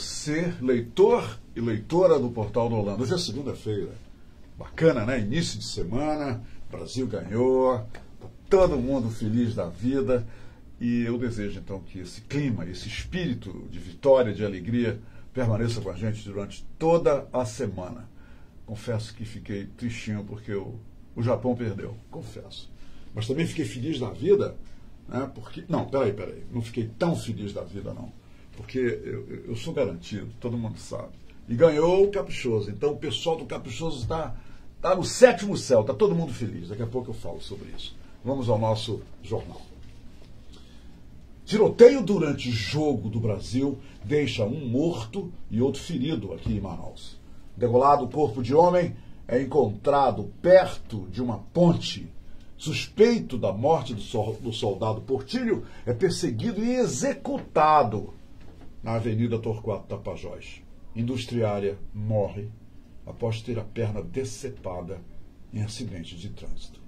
Você, leitor e leitora do Portal do Holanda. Hoje é segunda-feira. Bacana, né? Início de semana, Brasil ganhou, tá todo mundo feliz da vida. E eu desejo então que esse clima, esse espírito de vitória, de alegria, permaneça com a gente durante toda a semana. Confesso que fiquei tristinho porque o, o Japão perdeu, confesso. Mas também fiquei feliz da vida, né? Porque. Não, peraí, peraí. Não fiquei tão feliz da vida, não porque eu, eu sou garantido, todo mundo sabe. E ganhou o Caprichoso. Então o pessoal do Caprichoso está tá no sétimo céu, está todo mundo feliz. Daqui a pouco eu falo sobre isso. Vamos ao nosso jornal. Tiroteio durante jogo do Brasil deixa um morto e outro ferido aqui em Manaus. Degolado corpo de homem é encontrado perto de uma ponte. Suspeito da morte do soldado Portilho é perseguido e executado na Avenida Torquato Tapajós. Industriária morre após ter a perna decepada em acidente de trânsito.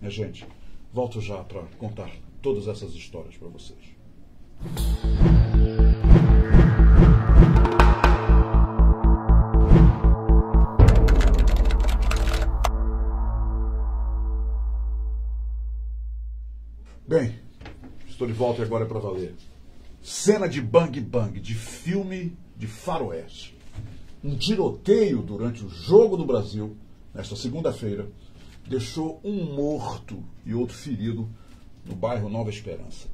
Minha gente, volto já para contar todas essas histórias para vocês. Bem, estou de volta e agora é para valer. Cena de bang bang, de filme de faroeste. Um tiroteio durante o Jogo do Brasil, nesta segunda-feira, deixou um morto e outro ferido no bairro Nova Esperança.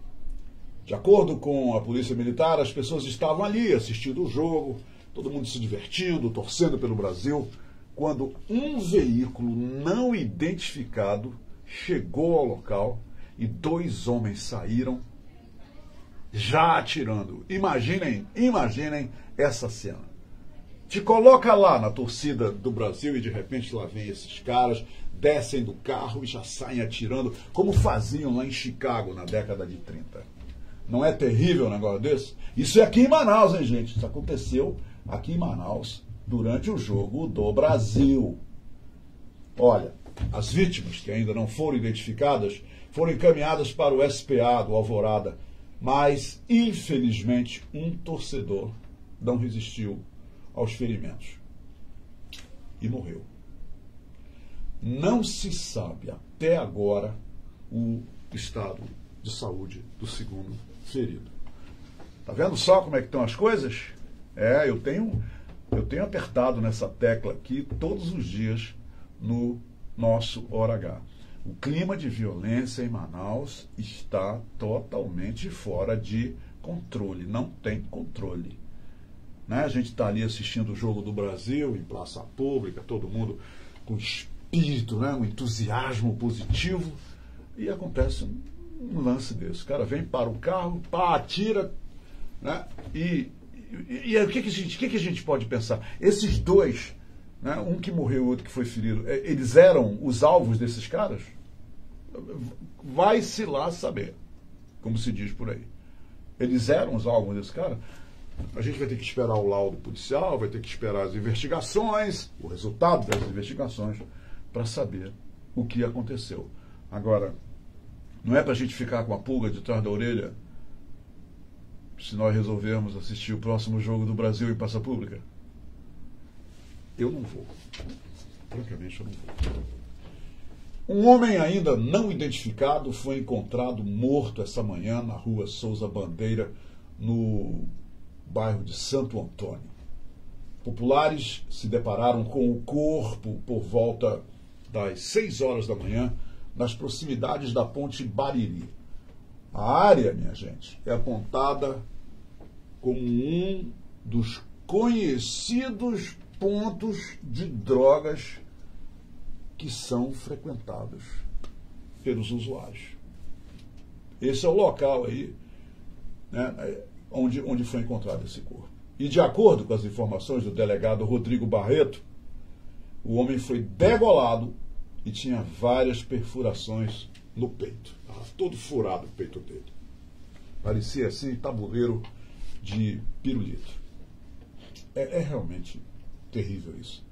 De acordo com a Polícia Militar, as pessoas estavam ali assistindo o jogo, todo mundo se divertindo, torcendo pelo Brasil, quando um veículo não identificado chegou ao local e dois homens saíram já atirando. Imaginem, imaginem essa cena. Te coloca lá na torcida do Brasil e de repente lá vem esses caras, descem do carro e já saem atirando, como faziam lá em Chicago na década de 30. Não é terrível um negócio desse? Isso é aqui em Manaus, hein, gente? Isso aconteceu aqui em Manaus durante o jogo do Brasil. Olha, as vítimas que ainda não foram identificadas foram encaminhadas para o SPA do Alvorada mas, infelizmente, um torcedor não resistiu aos ferimentos e morreu. Não se sabe até agora o estado de saúde do segundo ferido. Tá vendo só como é que estão as coisas? É, eu tenho eu tenho apertado nessa tecla aqui todos os dias no nosso Hora H. O clima de violência em Manaus está totalmente fora de controle, não tem controle. Né? A gente está ali assistindo o Jogo do Brasil em praça pública, todo mundo com espírito, né? um entusiasmo positivo, e acontece um lance desse. O cara vem para o carro, pá, atira, né? e, e, e o, que, que, a gente, que, que a gente pode pensar? Esses dois né? um que morreu outro que foi ferido, é, eles eram os alvos desses caras? Vai-se lá saber, como se diz por aí. Eles eram os alvos desse cara? A gente vai ter que esperar o laudo policial, vai ter que esperar as investigações, o resultado das investigações, para saber o que aconteceu. Agora, não é para a gente ficar com a pulga de trás da orelha se nós resolvermos assistir o próximo jogo do Brasil em Praça Pública? Eu não vou. Francamente, eu não vou. Um homem ainda não identificado foi encontrado morto essa manhã na rua Souza Bandeira, no bairro de Santo Antônio. Populares se depararam com o corpo por volta das 6 horas da manhã, nas proximidades da ponte Bariri. A área, minha gente, é apontada como um dos conhecidos pontos de drogas que são frequentados pelos usuários. Esse é o local aí né, onde, onde foi encontrado esse corpo. E de acordo com as informações do delegado Rodrigo Barreto, o homem foi degolado e tinha várias perfurações no peito. Estava todo furado o peito dele. Parecia assim tabuleiro de pirulito. É, é realmente terrível isso.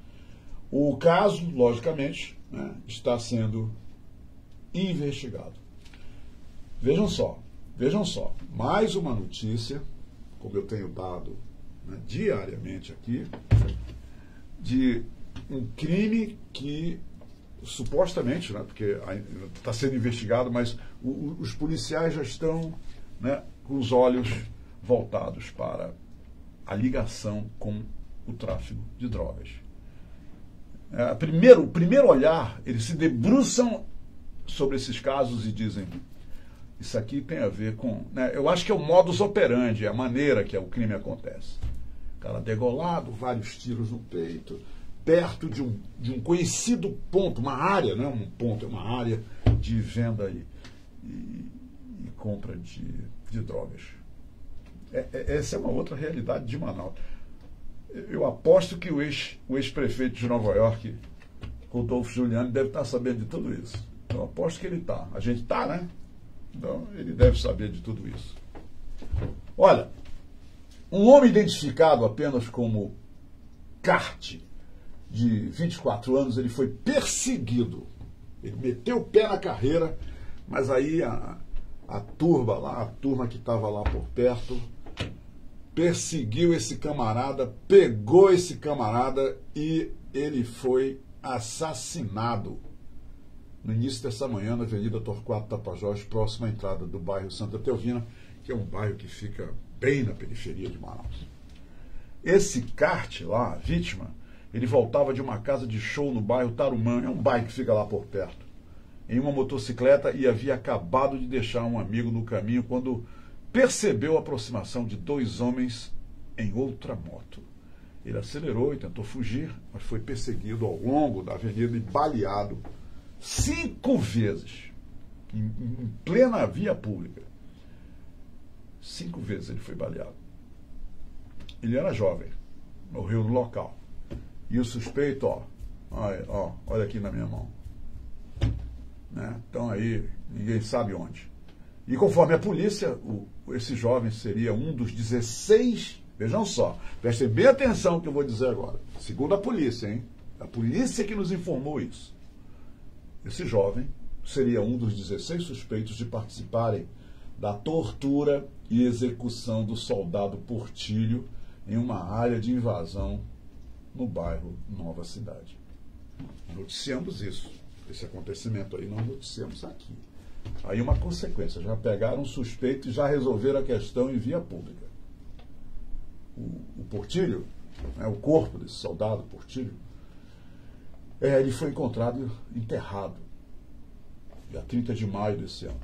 O caso, logicamente, né, está sendo investigado. Vejam só, vejam só, mais uma notícia como eu tenho dado né, diariamente aqui, de um crime que supostamente, né, porque está sendo investigado, mas o, os policiais já estão né, com os olhos voltados para a ligação com o tráfico de drogas. É, primeiro, o primeiro olhar, eles se debruçam sobre esses casos e dizem: Isso aqui tem a ver com. Né, eu acho que é o modus operandi, é a maneira que o crime acontece. Cara degolado, vários tiros no peito, perto de um, de um conhecido ponto, uma área, não é um ponto, é uma área de venda e, e, e compra de, de drogas. É, é, essa é uma outra realidade de Manaus. Eu aposto que o ex-prefeito ex de Nova York, Rodolfo Giuliani, deve estar sabendo de tudo isso. Eu aposto que ele está. A gente está, né? Então, ele deve saber de tudo isso. Olha, um homem identificado apenas como Carte, de 24 anos, ele foi perseguido. Ele meteu o pé na carreira, mas aí a, a turba lá, a turma que estava lá por perto, perseguiu esse camarada, pegou esse camarada e ele foi assassinado no início dessa manhã na Avenida Torquato Tapajós, próxima à entrada do bairro Santa Teovina, que é um bairro que fica bem na periferia de Manaus. Esse kart lá, a vítima, ele voltava de uma casa de show no bairro Tarumã, é um bairro que fica lá por perto, em uma motocicleta e havia acabado de deixar um amigo no caminho quando percebeu a aproximação de dois homens em outra moto. Ele acelerou e tentou fugir, mas foi perseguido ao longo da avenida e baleado cinco vezes, em, em plena via pública. Cinco vezes ele foi baleado. Ele era jovem, morreu no local. E o suspeito, ó, ó, ó olha aqui na minha mão. Né? Então aí, ninguém sabe onde. E conforme a polícia, o, esse jovem seria um dos 16. Vejam só, prestem bem atenção no que eu vou dizer agora. Segundo a polícia, hein? A polícia que nos informou isso. Esse jovem seria um dos 16 suspeitos de participarem da tortura e execução do soldado Portilho em uma área de invasão no bairro Nova Cidade. Noticiamos isso, esse acontecimento aí, nós noticiamos aqui. Aí uma consequência, já pegaram o suspeito e já resolveram a questão em via pública. O, o Portilho, né, o corpo desse soldado Portilho, é, ele foi encontrado enterrado, dia 30 de maio desse ano.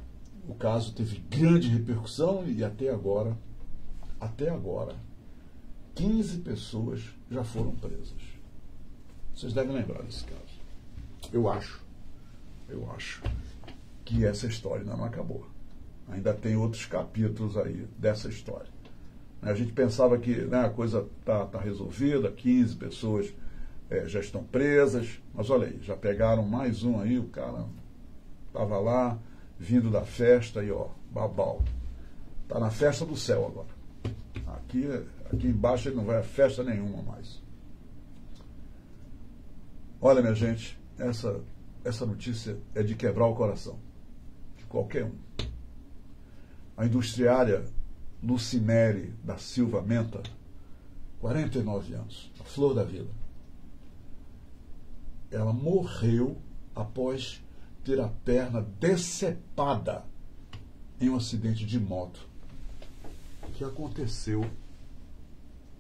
O caso teve grande repercussão e até agora, até agora, 15 pessoas já foram presas. Vocês devem lembrar desse caso. Eu acho, eu acho que essa história ainda não acabou. Ainda tem outros capítulos aí dessa história. A gente pensava que né, a coisa está tá resolvida, 15 pessoas é, já estão presas, mas olha aí, já pegaram mais um aí, o cara estava lá, vindo da festa e ó, babau. Está na festa do céu agora. Aqui, aqui embaixo ele não vai a festa nenhuma mais. Olha, minha gente, essa, essa notícia é de quebrar o coração qualquer um. A industriária Lucinere da Silva Menta, 49 anos, a flor da vida. Ela morreu após ter a perna decepada em um acidente de moto que aconteceu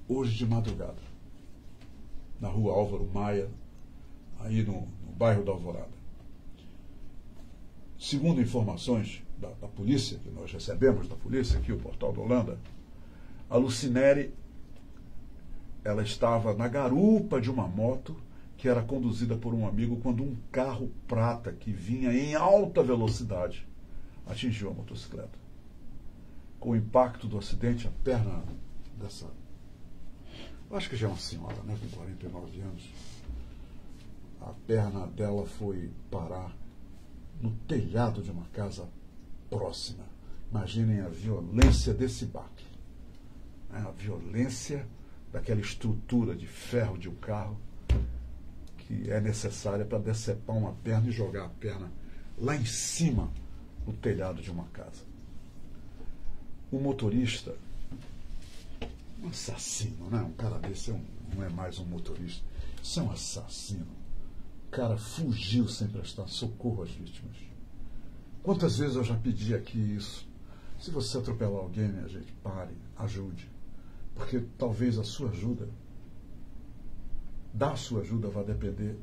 hoje de madrugada, na rua Álvaro Maia, aí no, no bairro da Alvorada. Segundo informações da, da, polícia, que nós recebemos da polícia, aqui o portal da Holanda, a Lucinere ela estava na garupa de uma moto que era conduzida por um amigo quando um carro prata que vinha em alta velocidade atingiu a motocicleta. Com o impacto do acidente, a perna dessa. Eu acho que já é uma senhora, né, com 49 anos. A perna dela foi parar no telhado de uma casa próxima. Imaginem a violência desse baque. Né? A violência daquela estrutura de ferro de um carro que é necessária para decepar uma perna e jogar a perna lá em cima no telhado de uma casa. O motorista Um assassino, né? Um cara desse é um, não é mais um motorista. Isso é um assassino. Cara fugiu sem prestar socorro às vítimas. Quantas vezes eu já pedi aqui isso? Se você atropelar alguém, minha gente, pare, ajude. Porque talvez a sua ajuda, da sua ajuda, vai depender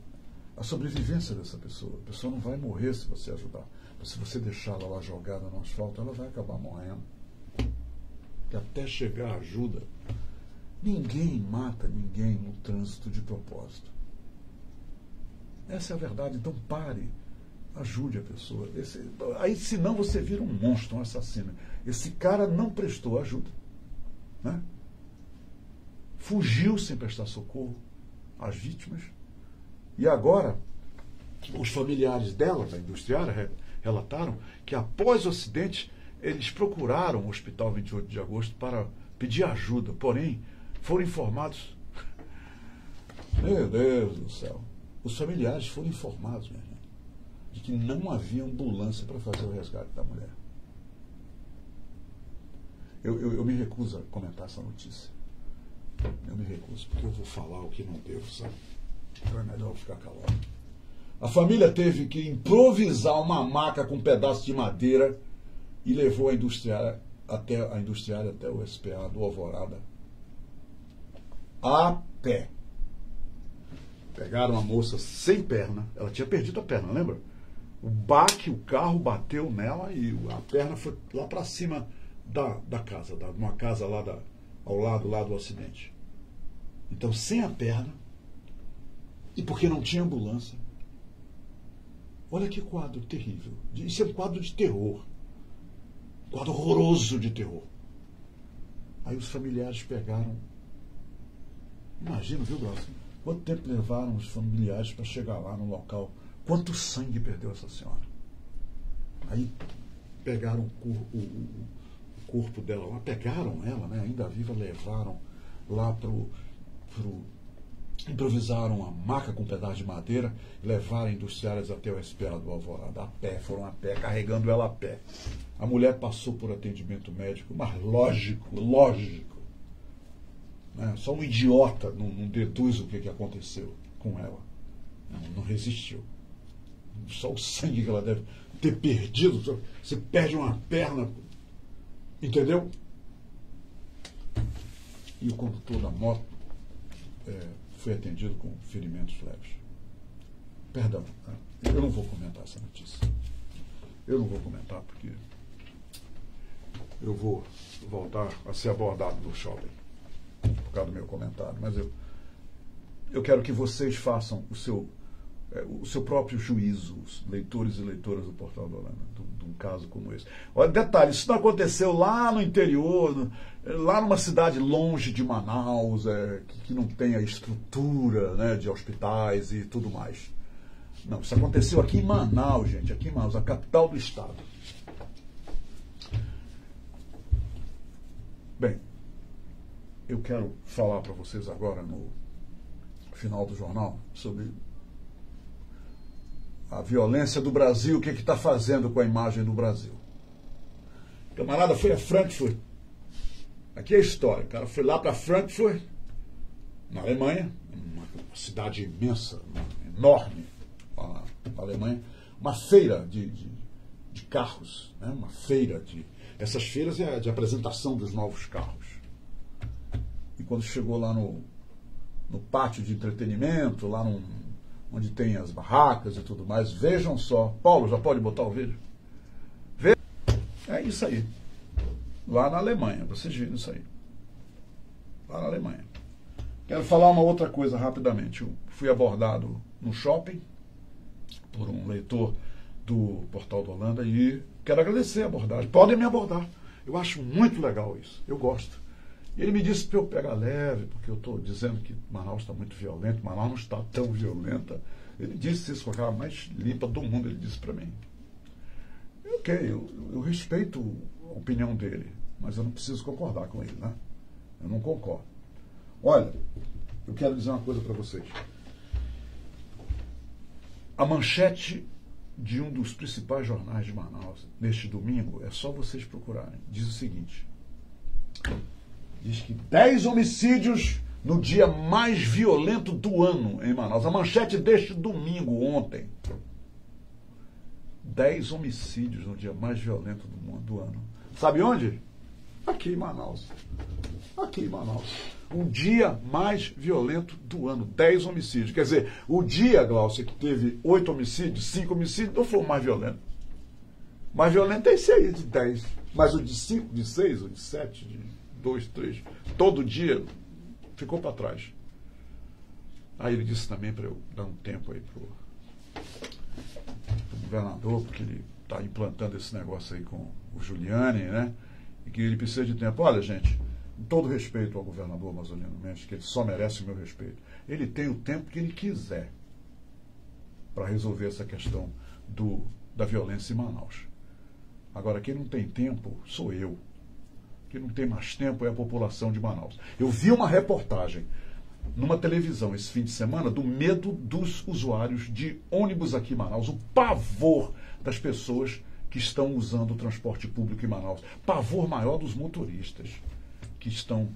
a sobrevivência dessa pessoa. A pessoa não vai morrer se você ajudar. Mas se você deixá-la lá jogada no asfalto, ela vai acabar morrendo. Que até chegar a ajuda, ninguém mata ninguém no trânsito de propósito. Essa é a verdade. Então pare, ajude a pessoa. Esse, aí, senão, você vira um monstro, um assassino. Esse cara não prestou ajuda. Né? Fugiu sem prestar socorro às vítimas e agora, os familiares dela, da industriária, relataram que após o acidente, eles procuraram o Hospital 28 de Agosto para pedir ajuda, porém, foram informados. Meu Deus do céu. Os familiares foram informados, minha gente, de que não havia ambulância para fazer o resgate da mulher. Eu, eu, eu, me recuso a comentar essa notícia. Eu me recuso, porque eu vou falar o que não devo, sabe? Então é melhor ficar calado. A família teve que improvisar uma maca com um pedaço de madeira e levou a industriária até a industriária até o SPA do Alvorada. A pé. Pegaram a moça sem perna. Ela tinha perdido a perna, lembra? O baque, o carro bateu nela e a perna foi lá para cima da, da casa, da, uma casa lá da, ao lado lá do acidente. Então, sem a perna, e porque não tinha ambulância. Olha que quadro terrível. Isso é um quadro de terror. Um quadro horroroso de terror. Aí os familiares pegaram. Imagina, viu, Glaucio? Quanto tempo levaram os familiares para chegar lá no local? Quanto sangue perdeu essa senhora? Aí pegaram o, o, o corpo dela lá, pegaram ela, né, ainda viva, levaram lá para o improvisaram uma maca com um pedaço de madeira levaram industriárias até o do Alvorada, a pé, foram a pé, carregando ela a pé. A mulher passou por atendimento médico, mas lógico, lógico. Né? Só um idiota não, não, deduz o que, que aconteceu com ela. Não, não resistiu. Só o sangue que ela deve ter perdido. Você perde uma perna, entendeu? E o condutor da moto é, foi atendido com ferimentos leves. Perdão, tá? eu não vou comentar essa notícia. Eu não vou comentar porque eu vou voltar a ser abordado no shopping por causa do meu comentário. Mas eu, eu quero que vocês façam o seu, é, o seu próprio juízo, os leitores e leitoras do Portal do Holanda, de um caso como esse. Olha, detalhe, isso não aconteceu lá no interior, no, lá numa cidade longe de Manaus, é, que, que, não tem a estrutura né, de hospitais e tudo mais. Não, isso aconteceu aqui em Manaus, gente, aqui em Manaus, a capital do estado. Bem, eu quero falar para vocês agora no final do jornal sobre a violência do Brasil, o que está fazendo com a imagem do Brasil. O camarada foi a Frankfurt Aqui é a história. O cara foi lá para Frankfurt, na Alemanha, uma cidade imensa, enorme, a Alemanha, uma feira de, de, de carros, né? uma feira de. Essas feiras é de apresentação dos novos carros. E quando chegou lá no, no pátio de entretenimento, lá num, onde tem as barracas e tudo mais, vejam só. Paulo, já pode botar o vídeo? Ve é isso aí lá na Alemanha. Vocês viram isso aí. Lá na Alemanha. Quero falar uma outra coisa rapidamente. Eu fui abordado no shopping por um leitor do Portal do Holanda e quero agradecer a abordagem. Podem me abordar. Eu acho muito legal isso. Eu gosto. Ele me disse para eu pegar leve, porque eu estou dizendo que Manaus está muito violento. Manaus não está tão violenta. Ele disse isso com a cara mais limpa do mundo, ele disse para mim. Ok, eu, eu respeito a opinião dele mas eu não preciso concordar com ele, né? Eu não concordo. Olha, eu quero dizer uma coisa para vocês. A manchete de um dos principais jornais de Manaus neste domingo é só vocês procurarem. Diz o seguinte: diz que 10 homicídios no dia mais violento do ano em Manaus. A manchete deste domingo, ontem. 10 homicídios no dia mais violento do, do ano. Sabe onde? Aqui em Manaus. Aqui em Manaus. O dia mais violento do ano. 10 homicídios. Quer dizer, o dia, Glaucia, que teve 8 homicídios, 5 homicídios, não foi o mais violento. O mais violento é esse aí, de 10. Mas o de 5, de 6, o de 7, de 2, 3, todo dia ficou para trás. Aí ele disse também para eu dar um tempo aí pro, pro governador, porque ele está implantando esse negócio aí com o Giuliani, né? E que ele precisa de tempo. Olha, gente, com todo respeito ao governador Amazoniano Mendes, que ele só merece o meu respeito, ele tem o tempo que ele quiser para resolver essa questão do, da violência em Manaus. Agora, quem não tem tempo sou eu. Quem não tem mais tempo é a população de Manaus. Eu vi uma reportagem numa televisão esse fim de semana do medo dos usuários de ônibus aqui em Manaus, o pavor das pessoas que estão usando o transporte público em Manaus, pavor maior dos motoristas que estão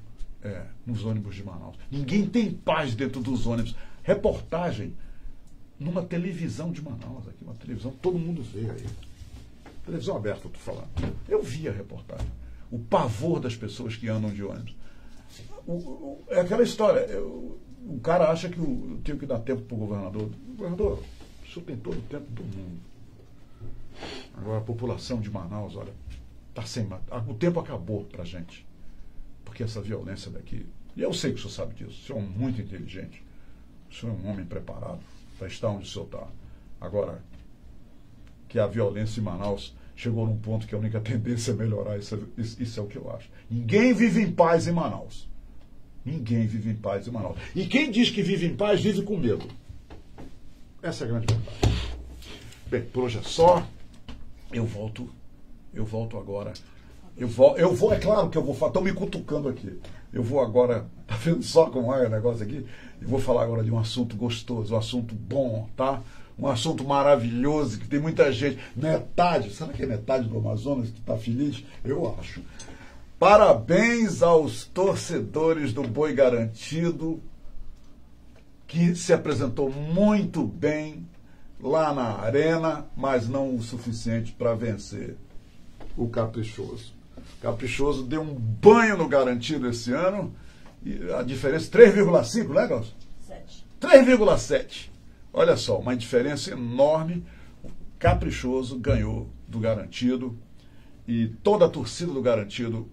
é, nos ônibus de Manaus. Ninguém tem paz dentro dos ônibus. Reportagem numa televisão de Manaus, aqui, uma televisão, todo mundo vê aí. Televisão aberta, eu estou falando. Eu vi a reportagem. O pavor das pessoas que andam de ônibus. O, o, é aquela história. Eu, o cara acha que eu, eu tenho que dar tempo para o governador. Governador, o senhor tem todo o tempo do mundo. Agora a população de Manaus, olha, tá sem. O tempo acabou para gente. Porque essa violência daqui. E eu sei que o senhor sabe disso. O senhor é muito inteligente. O senhor é um homem preparado para estar onde o senhor está. Agora, que a violência em Manaus chegou num ponto que a única tendência é melhorar. Isso, é, isso é o que eu acho. Ninguém vive em paz em Manaus. Ninguém vive em paz em Manaus. E quem diz que vive em paz, vive com medo. Essa é a grande verdade. Bem, por hoje é só. Eu volto. Eu volto agora. Eu vou, eu vou, é claro que eu vou falar. Estão me cutucando aqui. Eu vou agora. Tá vendo só como é o negócio aqui? Eu vou falar agora de um assunto gostoso, um assunto bom, tá? Um assunto maravilhoso, que tem muita gente, metade, será que é metade do Amazonas que está feliz? Eu acho. Parabéns aos torcedores do Boi Garantido, que se apresentou muito bem lá na arena, mas não o suficiente para vencer o Caprichoso. Caprichoso deu um banho no Garantido esse ano, e a diferença 3,5, né, Gauss? 3,7. Olha só, uma diferença enorme. O Caprichoso ganhou do Garantido e toda a torcida do Garantido,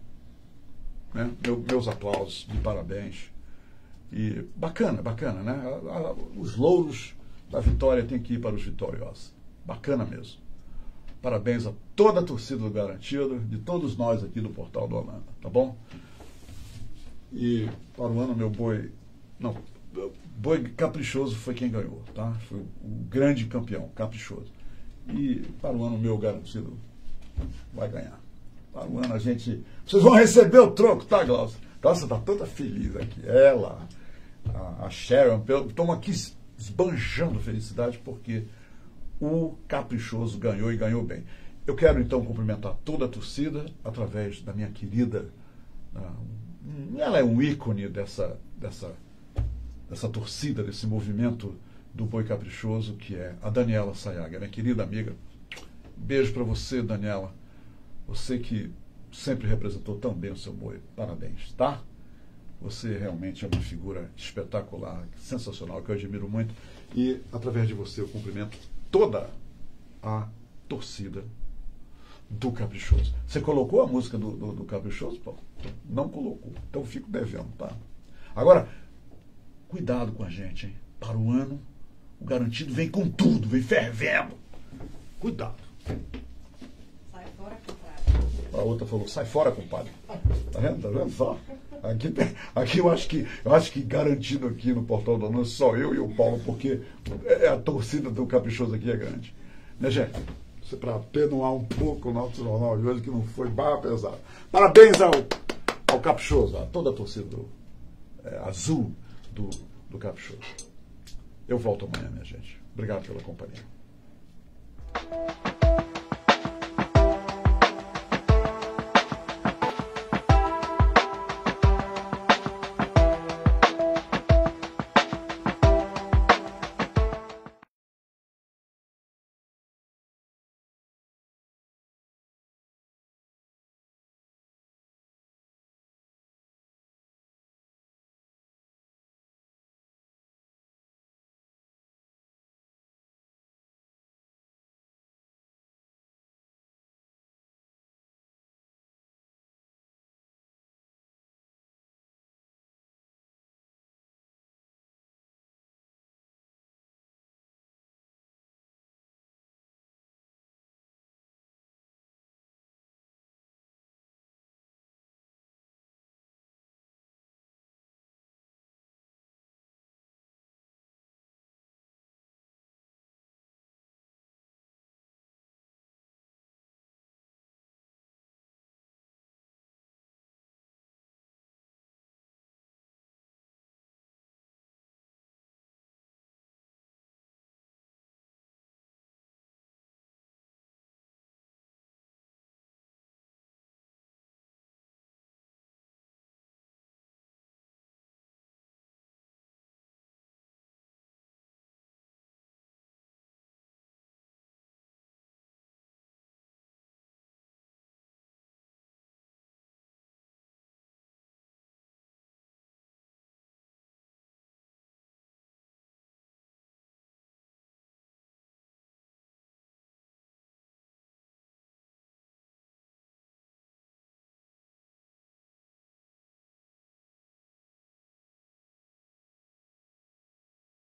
né, meu, meus aplausos de parabéns. E bacana, bacana, né? Os louros da vitória têm que ir para os vitoriosos. Bacana mesmo. Parabéns a toda a torcida do Garantido, de todos nós aqui do Portal do Holanda, tá bom? E para o ano, meu boi. Não, Boi Caprichoso foi quem ganhou, tá? Foi o grande campeão, Caprichoso. E para o ano meu garantido vai ganhar. Para o ano a gente. Vocês vão receber o troco, tá, Glaucia? Nossa, tá toda feliz aqui. Ela, a, Sharon, estão aqui esbanjando felicidade porque o Caprichoso ganhou e ganhou bem. Eu quero então cumprimentar toda a torcida através da minha querida. Uh, ela é um ícone dessa, dessa dessa torcida, desse movimento do Boi Caprichoso, que é a Daniela Sayaga, minha querida amiga. Beijo para você, Daniela. Você que sempre representou tão bem o seu boi. Parabéns, tá? Você realmente é uma figura espetacular, sensacional, que eu admiro muito. E através de você eu cumprimento toda a torcida do Caprichoso. Você colocou a música do, do, do Caprichoso, Paulo? Não colocou. Então fico devendo, tá? Agora, Cuidado com a gente, hein? Para o ano, o garantido vem com tudo, vem fervendo. Cuidado. Sai fora, compadre. A outra falou, sai fora, compadre. Tá vendo? Tá vendo só? Aqui, aqui eu acho que eu acho que garantido aqui no Portal do Anúncio só eu e o Paulo, porque é, a torcida do Caprichoso aqui é grande. Né, gente? Para atenuar um pouco o nosso jornal de hoje, que não foi barra pesada. Parabéns ao, ao Caprichoso, a toda a torcida do, é, azul do, do Caprichoso. Eu volto amanhã, minha gente. Obrigado pela companhia.